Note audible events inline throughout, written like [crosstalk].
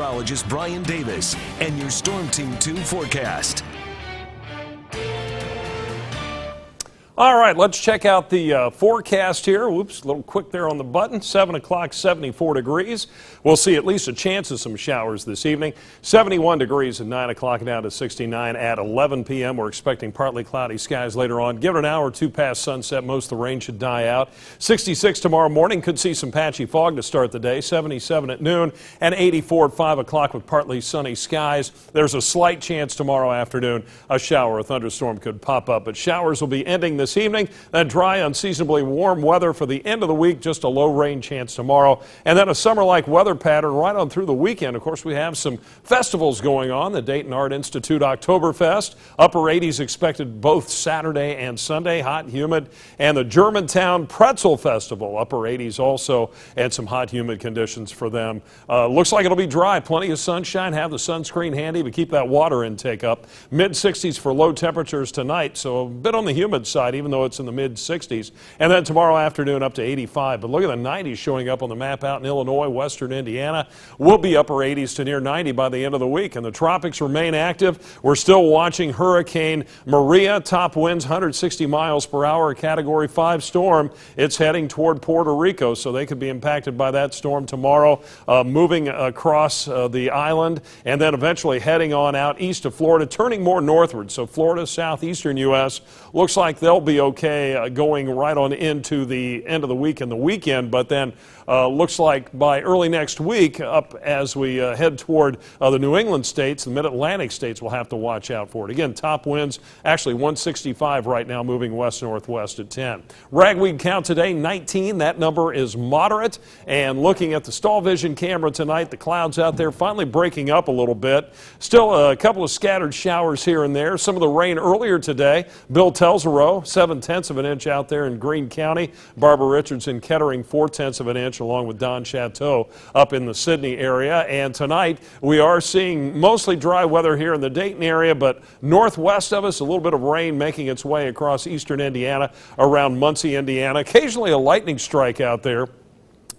meteorologist Brian Davis and your Storm Team 2 forecast. All right, let's check out the uh, forecast here. Whoops, a little quick there on the button. 7 o'clock, 74 degrees. We'll see at least a chance of some showers this evening. 71 degrees at 9 o'clock, down to 69 at 11 p.m. We're expecting partly cloudy skies later on. Give it an hour or two past sunset, most of the rain should die out. 66 tomorrow morning, could see some patchy fog to start the day. 77 at noon and 84 at 5 o'clock with partly sunny skies. There's a slight chance tomorrow afternoon a shower or thunderstorm could pop up, but showers will be ending this this evening. Then dry, unseasonably warm weather for the end of the week, just a low rain chance tomorrow. And then a summer like weather pattern right on through the weekend. Of course, we have some festivals going on the Dayton Art Institute Oktoberfest. Upper 80s expected both Saturday and Sunday, hot humid. And the Germantown Pretzel Festival, upper 80s also, and some hot, humid conditions for them. Uh, looks like it'll be dry, plenty of sunshine. Have the sunscreen handy, but keep that water intake up. Mid 60s for low temperatures tonight, so a bit on the humid side even though it's in the mid 60s. And then tomorrow afternoon up to 85. But look at the 90s showing up on the map out in Illinois, western Indiana. We'll be upper 80s to near 90 by the end of the week. And the tropics remain active. We're still watching Hurricane Maria. Top winds 160 miles per hour, category 5 storm. It's heading toward Puerto Rico, so they could be impacted by that storm tomorrow, uh, moving across uh, the island and then eventually heading on out east of Florida, turning more northward. So Florida, southeastern U.S. looks like they'll be be okay uh, going right on into the end of the week and the weekend, but then uh, looks like by early next week, up as we uh, head toward uh, the New England states, the mid Atlantic states will have to watch out for it. Again, top winds actually 165 right now, moving west northwest at 10. Ragweed count today 19. That number is moderate. And looking at the Stall Vision camera tonight, the clouds out there finally breaking up a little bit. Still a couple of scattered showers here and there. Some of the rain earlier today. Bill Telsero, seven tenths of an inch out there in Greene County. Barbara Richardson Kettering, four tenths of an inch along with Don Chateau up in the Sidney area. And tonight we are seeing mostly dry weather here in the Dayton area, but northwest of us, a little bit of rain making its way across eastern Indiana around Muncie, Indiana. Occasionally a lightning strike out there.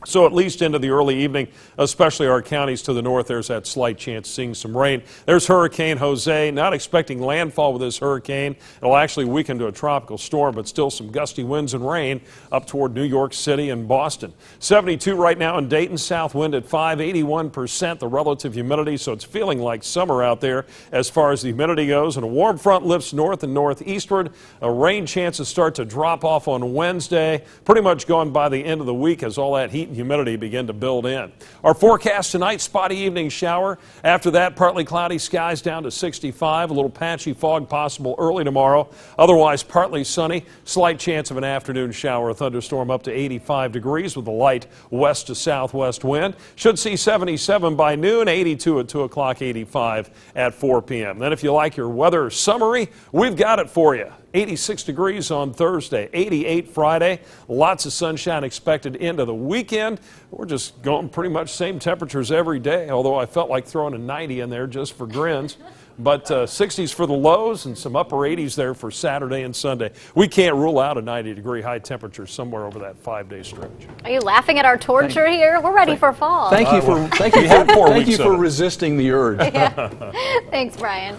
So at least into the early evening, especially our counties to the north, there's that slight chance seeing some rain. There's Hurricane Jose. Not expecting landfall with this hurricane. It'll actually weaken to a tropical storm, but still some gusty winds and rain up toward New York City and Boston. 72 right now in Dayton, south wind at 5, 81% the relative humidity, so it's feeling like summer out there as far as the humidity goes. And a warm front lifts north and northeastward. A rain chances start to drop off on Wednesday. Pretty much gone by the end of the week as all that heat and humidity begin to build in. Our forecast tonight, spotty evening shower. After that, partly cloudy skies down to 65. A little patchy fog possible early tomorrow. Otherwise, partly sunny. Slight chance of an afternoon shower, a thunderstorm up to 85 degrees with a light west to southwest wind. Should see 77 by noon, 82 at 2 o'clock, 85 at 4 p.m. Then if you like your weather summary, we've got it for you. 86 degrees on Thursday, 88 Friday. Lots of sunshine expected into the weekend. We're just going pretty much same temperatures every day, although I felt like throwing a 90 in there just for grins. But uh, 60s for the lows and some upper 80s there for Saturday and Sunday. We can't rule out a 90 degree high temperature somewhere over that five day stretch. Are you laughing at our torture thank, here? We're ready thank, for fall. Thank you for, thank you [laughs] for, thank you for resisting the urge. Yeah. [laughs] Thanks, Brian.